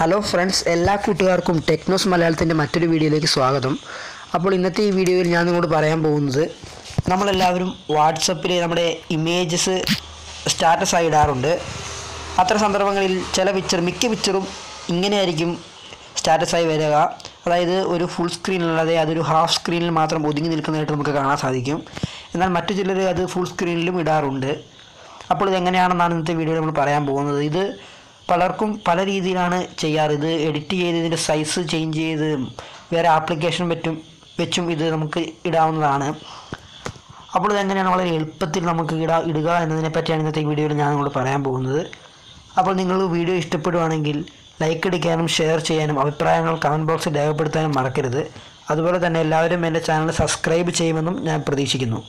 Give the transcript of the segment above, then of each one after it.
Hello friends എല്ലാ കൂട്ടുകാർക്കും ടെക്നോസ് മലയാളത്തിന്റെ മറ്റൊരു വീഡിയോയിലേക്ക് സ്വാഗതം. അപ്പോൾ ഇന്നത്തെ ഈ വീഡിയോയിൽ ഞാൻ നിങ്ങളോട് പറയാൻ പോകുന്നത് നമ്മളെല്ലാവരും വാട്സപ്പിൽ നമ്മുടെ ഇമേജസ് സ്റ്റാറ്റസ് ആയി ഇടാറുണ്ട്. അത്തരം സന്ദർഭങ്ങളിൽ ചില പിക്ചർ മിക്ക പിക്ചറും ഇങ്ങനെയായിരിക്കും സ്റ്റാറ്റസായി വരിക. അതായത് ഒരു ഫുൾ സ്ക്രീനിലല്ലാതെ അതൊരു ഹാഫ് സ്ക്രീനിൽ മാത്രം ഒതുങ്ങി നിൽക്കുന്നതായിട്ട് നമുക്ക് കാണാൻ സാധിക്കും. എന്നാൽ മറ്റു ചിലർ അത് ഫുൾ സ്ക്രീനിലും ഇടാറുണ്ട്. അപ്പോൾ ഇതെങ്ങനെയാണെന്നാണ് ഇന്നത്തെ വീഡിയോയിൽ നമ്മൾ പറയാൻ പോകുന്നത്. ഇത് പലർക്കും പല രീതിയിലാണ് ചെയ്യാറ്. ഇത് എഡിറ്റ് ചെയ്ത് ഇതിന്റെ സൈസ് ചേഞ്ച് ചെയ്ത് വേറെ ആപ്ലിക്കേഷൻ പറ്റും വെച്ചും ഇത് നമുക്ക് ഇടാവുന്നതാണ്. അപ്പോൾ ഇതെങ്ങനെയാണ് വളരെ എളുപ്പത്തിൽ നമുക്ക് ഇടാ ഇടുക എന്നതിനെ പറ്റിയാണ് ഇന്നത്തെ വീഡിയോയിൽ ഞാൻ നിങ്ങളോട് പറയാൻ പോകുന്നത്. അപ്പോൾ നിങ്ങൾ വീഡിയോ ഇഷ്ടപ്പെടുവാണെങ്കിൽ ലൈക്ക് അടിക്കാനും ഷെയർ ചെയ്യാനും അഭിപ്രായങ്ങൾ കമന്റ് ബോക്സിൽ രേഖപ്പെടുത്താനും മറക്കരുത്. അതുപോലെ തന്നെ എല്ലാവരും എന്റെ ചാനൽ സബ്സ്ക്രൈബ് ചെയ്യുമെന്നും ഞാൻ പ്രതീക്ഷിക്കുന്നു.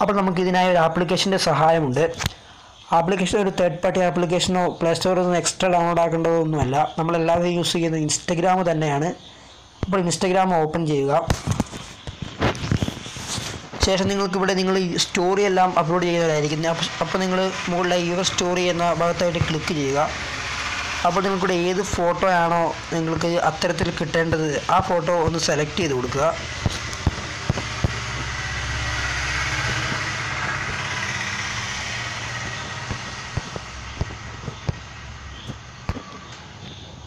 അപ്പോൾ നമുക്ക് ഇതിനായി ഒരു ആപ്ലിക്കേഷന്റെ സഹായമുണ്ട്. ആപ്ലിക്കേഷൻ ഒരു തേർഡ് പാർട്ടി ആപ്ലിക്കേഷനോ പ്ലേ സ്റ്റോറിൽ നിന്ന് എക്സ്ട്രാ ഡൗൺലോഡ് ആക്കേണ്ടതൊന്നുമല്ല. നമ്മളെല്ലാവരും യൂസ് ചെയ്യുന്നത് ഇൻസ്റ്റഗ്രാം തന്നെയാണ്. അപ്പോൾ ഇൻസ്റ്റഗ്രാം ഓപ്പൺ ചെയ്യുക. ശേഷം നിങ്ങൾക്കിവിടെ നിങ്ങൾ സ്റ്റോറി എല്ലാം അപ്ലോഡ് ചെയ്യുന്നതായിരിക്കും അപ്പോൾ നിങ്ങൾ മുകളിലെ യുവർ സ്റ്റോറി എന്ന ഭാഗത്തായിട്ട് ക്ലിക്ക് ചെയ്യുക. അപ്പോൾ നിങ്ങൾക്കിവിടെ ഏത് ഫോട്ടോ ആണോ നിങ്ങൾക്ക് അത്തരത്തിൽ കിട്ടേണ്ടത് ആ ഫോട്ടോ ഒന്ന് സെലക്ട് ചെയ്ത് കൊടുക്കുക.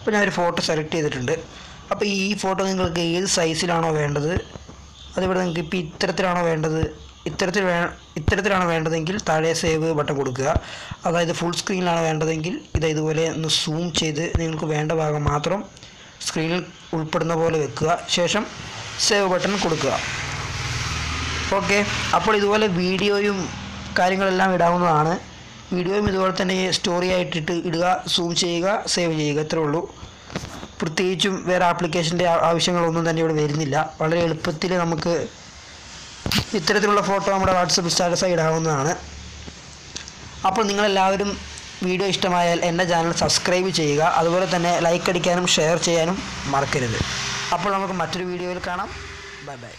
ഇപ്പോൾ ഞാൻ ഒരു ഫോട്ടോ സെലക്ട് ചെയ്തിട്ടുണ്ട്. അപ്പോൾ ഈ ഫോട്ടോ നിങ്ങൾക്ക് ഏത് സൈസിലാണോ വേണ്ടത് അതിവിടെ നിങ്ങൾക്ക് ഇപ്പോൾ ഇത്തരത്തിലാണോ വേണ്ടത് ഇത്തരത്തിൽ വേ ഇത്തരത്തിലാണ് വേണ്ടതെങ്കിൽ താഴെ സേവ് ബട്ടൺ കൊടുക്കുക. അതായത് ഫുൾ സ്ക്രീനിലാണ് വേണ്ടതെങ്കിൽ ഇത് ഇതുപോലെ ഒന്ന് സൂം ചെയ്ത് നിങ്ങൾക്ക് വേണ്ട ഭാഗം മാത്രം സ്ക്രീനിൽ ഉൾപ്പെടുന്ന പോലെ വെക്കുക. ശേഷം സേവ് ബട്ടൺ കൊടുക്കുക. ഓക്കെ അപ്പോൾ ഇതുപോലെ വീഡിയോയും കാര്യങ്ങളെല്ലാം ഇടാവുന്നതാണ്. വീഡിയോയും ഇതുപോലെ തന്നെ സ്റ്റോറി ആയിട്ടിട്ട് ഇടുക സൂം ചെയ്യുക സേവ് ചെയ്യുക ഇത്രേ ഉള്ളൂ. പ്രത്യേകിച്ചും വേറെ ആപ്ലിക്കേഷന്റെ ആവശ്യങ്ങളൊന്നും തന്നെ ഇവിടെ വരുന്നില്ല. വളരെ എളുപ്പത്തിൽ നമുക്ക് ഇത്തരത്തിലുള്ള ഫോട്ടോ നമ്മുടെ വാട്സപ്പ് സ്റ്റാറ്റസായി ഇടാവുന്നതാണ് അപ്പോൾ നിങ്ങളെല്ലാവരും വീഡിയോ ഇഷ്ടമായാൽ എന്റെ ചാനൽ സബ്സ്ക്രൈബ് ചെയ്യുക. അതുപോലെ തന്നെ ലൈക്ക് അടിക്കാനും ഷെയർ ചെയ്യാനും മറക്കരുത്. അപ്പോൾ നമുക്ക് മറ്റൊരു വീഡിയോയിൽ കാണാം. Bye bye